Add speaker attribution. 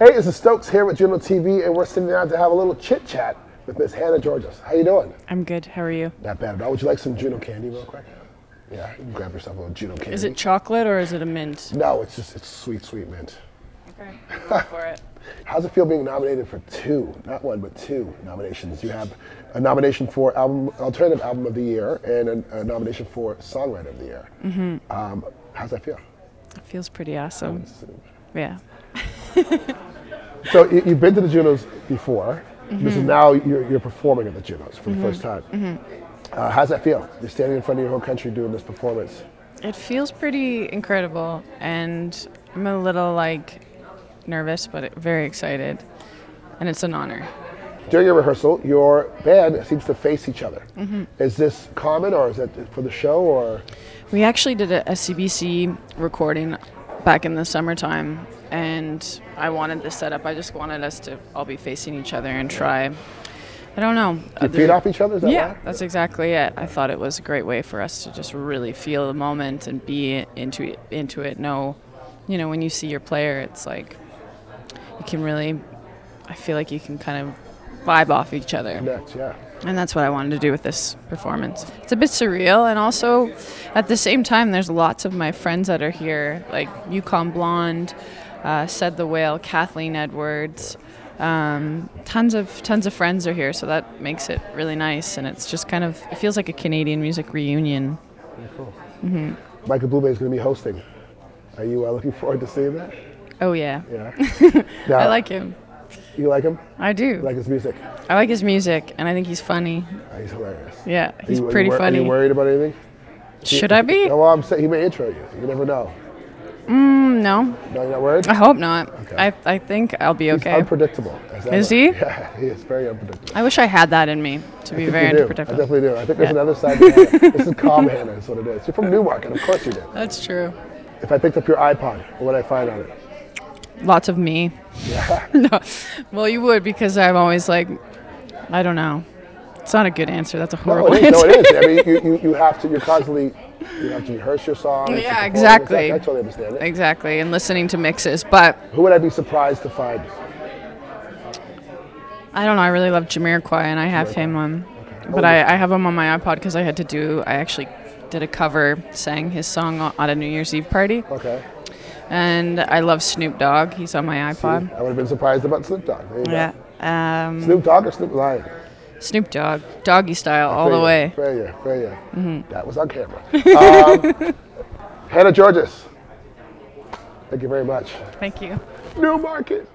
Speaker 1: Hey, this is Stokes here with Juno TV, and we're sitting down to have a little chit chat with Miss Hannah Georgas. How you doing?
Speaker 2: I'm good. How are you?
Speaker 1: Not bad at all. Would you like some Juno candy, real quick? Yeah, you can grab yourself a little Juno candy.
Speaker 2: Is it chocolate or is it a mint?
Speaker 1: No, it's just it's sweet, sweet mint.
Speaker 2: Okay, go for it.
Speaker 1: How's it feel being nominated for two, not one, but two nominations? You have a nomination for album, alternative album of the year, and a, a nomination for songwriter of the year. Mm-hmm. Um, how's that feel?
Speaker 2: It feels pretty awesome. Yeah.
Speaker 1: So you, you've been to the Junos before. This is mm-hmm. now you're, you're performing at the Junos for the mm-hmm. first time. Mm-hmm. Uh, how's that feel? You're standing in front of your whole country doing this performance.
Speaker 2: It feels pretty incredible, and I'm a little like nervous, but very excited, and it's an honor.
Speaker 1: During your rehearsal, your band seems to face each other. Is this common, or is it for the show, or
Speaker 2: We actually did a, a CBC recording back in the summertime, and I wanted this setup. I just wanted us to all be facing each other and try. I don't know.
Speaker 1: you feed off each other? That
Speaker 2: Yeah, that's exactly it. I thought it was a great way for us to just really feel the moment and be into it, into it. Know, you know, when you see your player, it's like you can really. I feel like you can kind of vibe off each other,
Speaker 1: Next, yeah.
Speaker 2: And that's what I wanted to do with this performance. It's a bit surreal, and also at the same time, there's lots of my friends that are here, like Yukon Blonde, uh, Said the Whale, Kathleen Edwards. Um, tons of tons of friends are here, so that makes it really nice, and it's just kind of it feels like a Canadian music reunion.
Speaker 1: Michael Bublé is going to be hosting. Are you uh, looking forward to seeing that?
Speaker 2: Oh yeah,
Speaker 1: Yeah. Now,
Speaker 2: I like him.
Speaker 1: You like him?
Speaker 2: I do.
Speaker 1: You like his music?
Speaker 2: I like his music, and I think he's funny.
Speaker 1: Oh, he's hilarious.
Speaker 2: Yeah, he's
Speaker 1: you- are
Speaker 2: pretty
Speaker 1: Are
Speaker 2: funny.
Speaker 1: you worried about anything?
Speaker 2: Should I be?
Speaker 1: No, well, I'm saying he may intro you. You never know.
Speaker 2: Mm, no,
Speaker 1: No, you're not worried?
Speaker 2: I hope not.
Speaker 1: Okay.
Speaker 2: I I think I'll be
Speaker 1: He's
Speaker 2: okay.
Speaker 1: unpredictable. as
Speaker 2: Is he?
Speaker 1: Yeah, he is very unpredictable.
Speaker 2: I wish I had that in me to be
Speaker 1: I think
Speaker 2: very
Speaker 1: do. I
Speaker 2: unpredictable.
Speaker 1: definitely do. I think there's
Speaker 2: Yeah.
Speaker 1: another side to Hannah. This is calm Hannah, is what it is. You're from Newmarket, of course you do.
Speaker 2: That's true.
Speaker 1: If I picked up your iPod, what would I find on it?
Speaker 2: Lots of me.
Speaker 1: Yeah.
Speaker 2: no, well, you would because I'm always like, I don't know. It's not a good answer. That's a
Speaker 1: No,
Speaker 2: horrible
Speaker 1: it is.
Speaker 2: answer.
Speaker 1: No, it is. I mean, you, you, you have to, you're constantly, you have to rehearse your songs.
Speaker 2: Yeah, exactly.
Speaker 1: I totally understand it.
Speaker 2: Exactly, and listening to mixes, but
Speaker 1: Who would I be surprised to find?
Speaker 2: I don't know. I really love Jamiroquai, and I have him on, but I, oh, I have him on my iPod because I had to do. I actually did a cover, sang his song on- at a New Year's Eve party,
Speaker 1: Okay.
Speaker 2: And I love Snoop Dogg. He's on my iPod.
Speaker 1: I would have been surprised about Snoop Dogg. There you go.
Speaker 2: Yeah, um,
Speaker 1: Snoop Dogg or Snoop Lion?
Speaker 2: Snoop Dogg, doggy style, all the way.
Speaker 1: Fair ya, fair ya. That was on camera. Um, Hannah Georgas, thank you very much.
Speaker 2: Thank you.
Speaker 1: Newmarket.